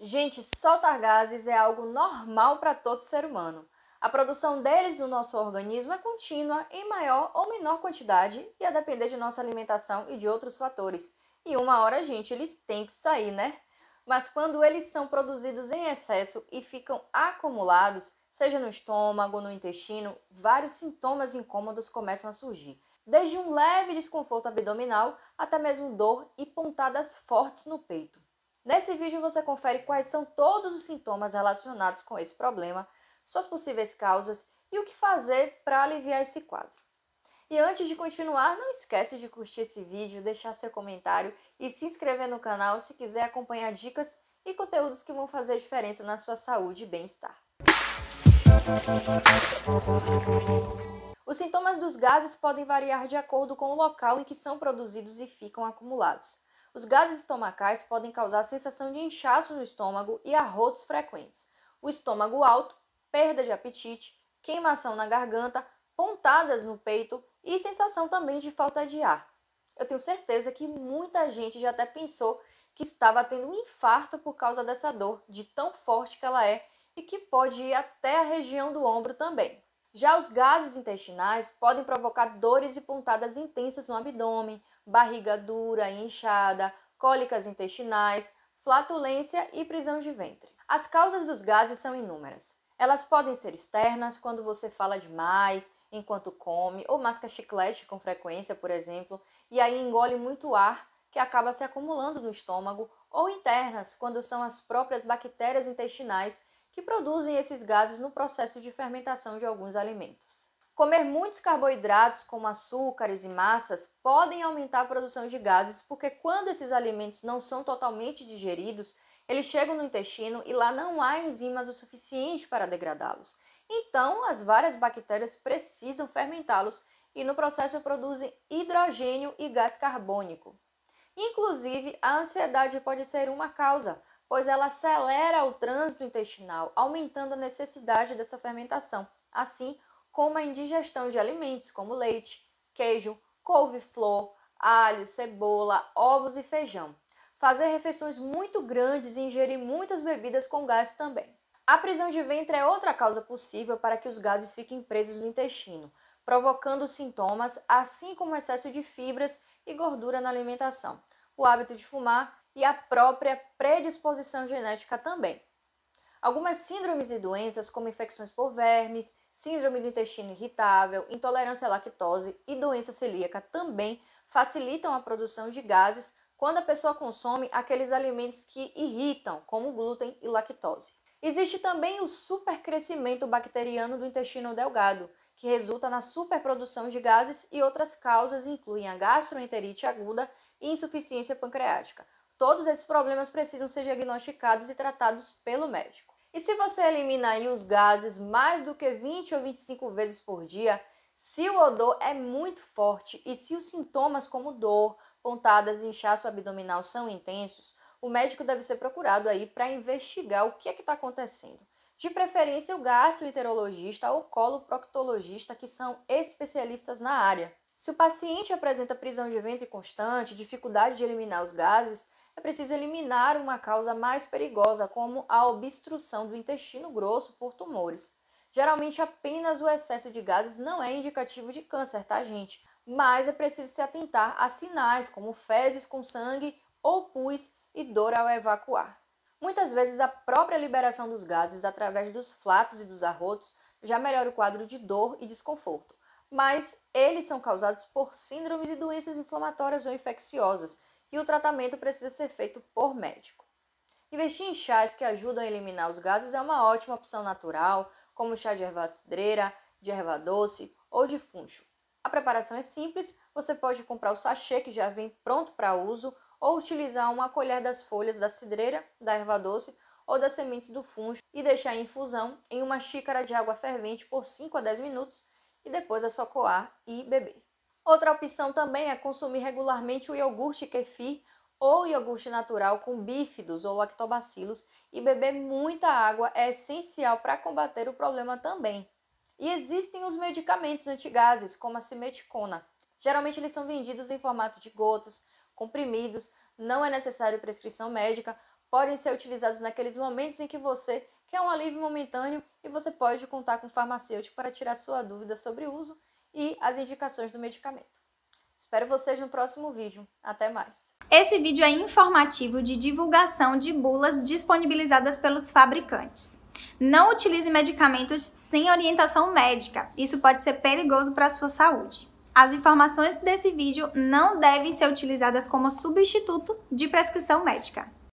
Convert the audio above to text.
Gente, soltar gases é algo normal para todo ser humano. A produção deles no nosso organismo é contínua em maior ou menor quantidade e a depender de nossa alimentação e de outros fatores. E uma hora, gente, eles têm que sair, né? Mas quando eles são produzidos em excesso e ficam acumulados, seja no estômago, no intestino, vários sintomas incômodos começam a surgir. Desde um leve desconforto abdominal até mesmo dor e pontadas fortes no peito. Nesse vídeo você confere quais são todos os sintomas relacionados com esse problema, suas possíveis causas e o que fazer para aliviar esse quadro. E antes de continuar, não esquece de curtir esse vídeo, deixar seu comentário e se inscrever no canal se quiser acompanhar dicas e conteúdos que vão fazer diferença na sua saúde e bem-estar. Os sintomas dos gases podem variar de acordo com o local em que são produzidos e ficam acumulados. Os gases estomacais podem causar sensação de inchaço no estômago e arrotos frequentes. O estômago alto, perda de apetite, queimação na garganta, pontadas no peito e sensação também de falta de ar. Eu tenho certeza que muita gente já até pensou que estava tendo um infarto por causa dessa dor, de tão forte que ela é e que pode ir até a região do ombro também. Já os gases intestinais podem provocar dores e pontadas intensas no abdômen, barriga dura e inchada, cólicas intestinais, flatulência e prisão de ventre. As causas dos gases são inúmeras. Elas podem ser externas, quando você fala demais, enquanto come, ou masca chiclete com frequência, por exemplo, e aí engole muito ar que acaba se acumulando no estômago, ou internas, quando são as próprias bactérias intestinais que produzem esses gases no processo de fermentação de alguns alimentos. Comer muitos carboidratos, como açúcares e massas, podem aumentar a produção de gases, porque quando esses alimentos não são totalmente digeridos, eles chegam no intestino e lá não há enzimas o suficiente para degradá-los. Então, as várias bactérias precisam fermentá-los e no processo produzem hidrogênio e gás carbônico. Inclusive, a ansiedade pode ser uma causa, pois ela acelera o trânsito intestinal, aumentando a necessidade dessa fermentação. Assim, como a indigestão de alimentos como leite, queijo, couve-flor, alho, cebola, ovos e feijão. Fazer refeições muito grandes e ingerir muitas bebidas com gás também. A prisão de ventre é outra causa possível para que os gases fiquem presos no intestino, provocando sintomas, assim como excesso de fibras e gordura na alimentação, o hábito de fumar e a própria predisposição genética também. Algumas síndromes e doenças, como infecções por vermes, síndrome do intestino irritável, intolerância à lactose e doença celíaca também facilitam a produção de gases quando a pessoa consome aqueles alimentos que irritam, como glúten e lactose. Existe também o supercrescimento bacteriano do intestino delgado, que resulta na superprodução de gases e outras causas incluem a gastroenterite aguda e insuficiência pancreática. Todos esses problemas precisam ser diagnosticados e tratados pelo médico. E se você elimina aí os gases mais do que 20 ou 25 vezes por dia, se o odor é muito forte e se os sintomas como dor, pontadas e inchaço abdominal são intensos, o médico deve ser procurado aí para investigar o que é está acontecendo. De preferência, o gastroenterologista ou coloproctologista, que são especialistas na área. Se o paciente apresenta prisão de ventre constante, dificuldade de eliminar os gases, é preciso eliminar uma causa mais perigosa, como a obstrução do intestino grosso por tumores. Geralmente, apenas o excesso de gases não é indicativo de câncer, tá, gente? Mas é preciso se atentar a sinais como fezes com sangue ou pus e dor ao evacuar. Muitas vezes, a própria liberação dos gases através dos flatos e dos arrotos já melhora o quadro de dor e desconforto, mas eles são causados por síndromes e doenças inflamatórias ou infecciosas e o tratamento precisa ser feito por médico. Investir em chás que ajudam a eliminar os gases é uma ótima opção natural, como chá de erva cidreira, de erva doce ou de funcho. A preparação é simples, você pode comprar o sachê que já vem pronto para uso ou utilizar uma colher das folhas da cidreira, da erva doce ou das sementes do funcho e deixar em infusão em uma xícara de água fervente por 5 a 10 minutos e depois é só coar e beber. Outra opção também é consumir regularmente o iogurte kefir ou iogurte natural com bífidos ou lactobacilos e beber muita água é essencial para combater o problema também. E existem os medicamentos antigases, como a simeticona. Geralmente eles são vendidos em formato de gotas, comprimidos, não é necessário prescrição médica, podem ser utilizados naqueles momentos em que você quer um alívio momentâneo e você pode contar com um farmacêutico para tirar sua dúvida sobre o uso e as indicações do medicamento. Espero vocês no próximo vídeo. Até mais! Esse vídeo é informativo de divulgação de bulas disponibilizadas pelos fabricantes. Não utilize medicamentos sem orientação médica. Isso pode ser perigoso para a sua saúde. As informações desse vídeo não devem ser utilizadas como substituto de prescrição médica.